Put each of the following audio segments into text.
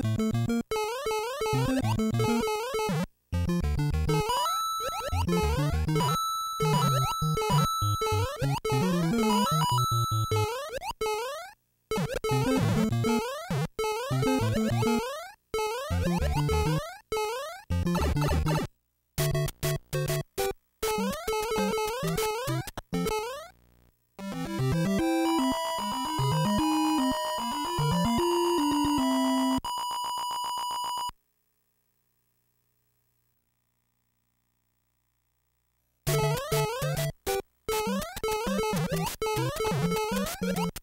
Thank you. you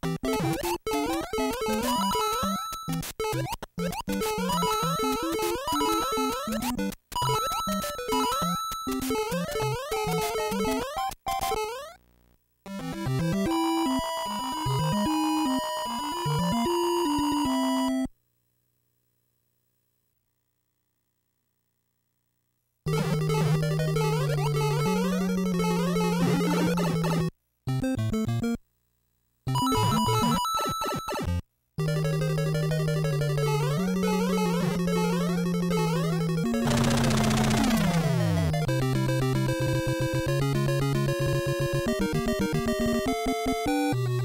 Música